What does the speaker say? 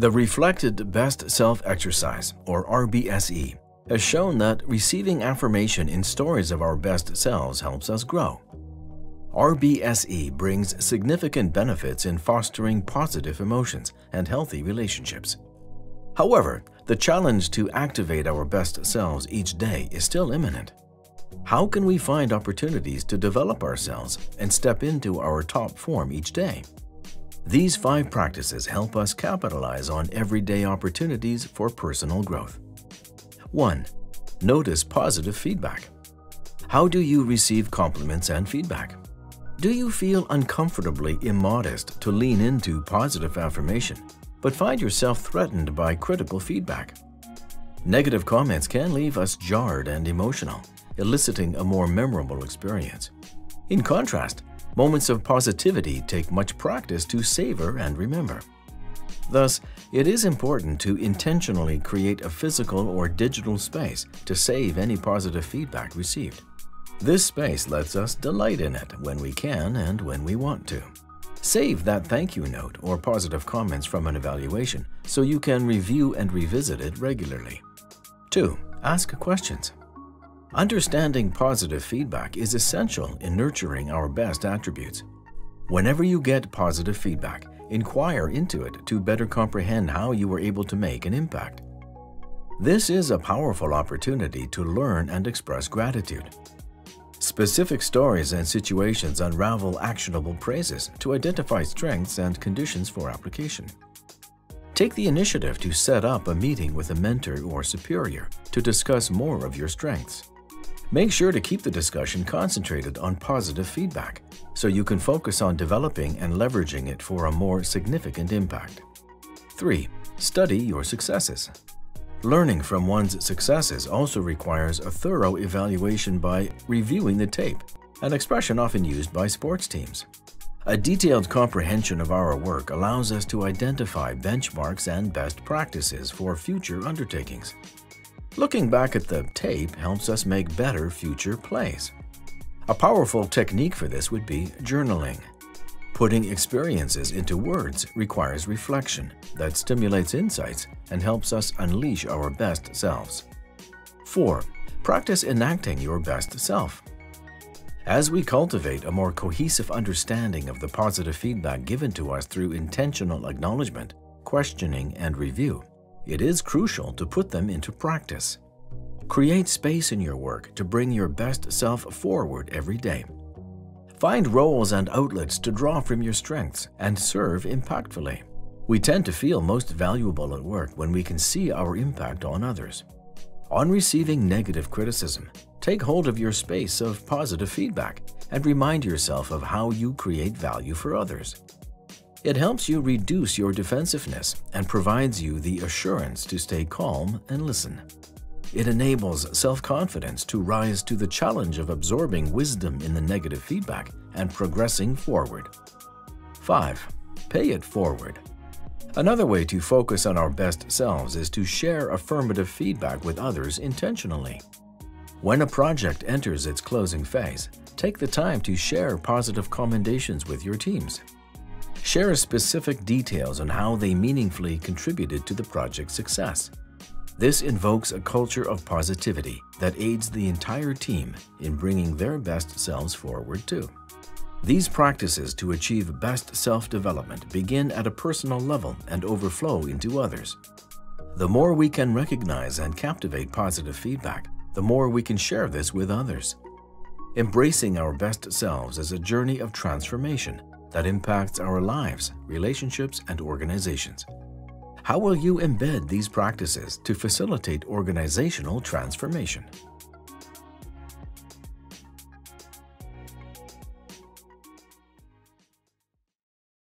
The Reflected Best Self Exercise, or RBSE, has shown that receiving affirmation in stories of our best selves helps us grow. RBSE brings significant benefits in fostering positive emotions and healthy relationships. However, the challenge to activate our best selves each day is still imminent. How can we find opportunities to develop ourselves and step into our top form each day? These five practices help us capitalize on everyday opportunities for personal growth. 1. Notice positive feedback. How do you receive compliments and feedback? Do you feel uncomfortably immodest to lean into positive affirmation, but find yourself threatened by critical feedback? Negative comments can leave us jarred and emotional, eliciting a more memorable experience. In contrast, moments of positivity take much practice to savor and remember. Thus, it is important to intentionally create a physical or digital space to save any positive feedback received. This space lets us delight in it when we can and when we want to. Save that thank you note or positive comments from an evaluation so you can review and revisit it regularly. 2. Ask questions. Understanding positive feedback is essential in nurturing our best attributes. Whenever you get positive feedback, inquire into it to better comprehend how you were able to make an impact. This is a powerful opportunity to learn and express gratitude. Specific stories and situations unravel actionable praises to identify strengths and conditions for application. Take the initiative to set up a meeting with a mentor or superior to discuss more of your strengths. Make sure to keep the discussion concentrated on positive feedback so you can focus on developing and leveraging it for a more significant impact. 3. Study your successes. Learning from one's successes also requires a thorough evaluation by reviewing the tape, an expression often used by sports teams. A detailed comprehension of our work allows us to identify benchmarks and best practices for future undertakings. Looking back at the tape helps us make better future plays. A powerful technique for this would be journaling. Putting experiences into words requires reflection that stimulates insights and helps us unleash our best selves. 4. Practice enacting your best self. As we cultivate a more cohesive understanding of the positive feedback given to us through intentional acknowledgement, questioning, and review, it is crucial to put them into practice. Create space in your work to bring your best self forward every day. Find roles and outlets to draw from your strengths and serve impactfully. We tend to feel most valuable at work when we can see our impact on others. On receiving negative criticism, take hold of your space of positive feedback and remind yourself of how you create value for others. It helps you reduce your defensiveness and provides you the assurance to stay calm and listen. It enables self-confidence to rise to the challenge of absorbing wisdom in the negative feedback and progressing forward. 5. Pay it forward. Another way to focus on our best selves is to share affirmative feedback with others intentionally. When a project enters its closing phase, take the time to share positive commendations with your teams. Share specific details on how they meaningfully contributed to the project's success. This invokes a culture of positivity that aids the entire team in bringing their best selves forward too. These practices to achieve best self-development begin at a personal level and overflow into others. The more we can recognize and captivate positive feedback, the more we can share this with others. Embracing our best selves is a journey of transformation that impacts our lives, relationships, and organizations. How will you embed these practices to facilitate organizational transformation?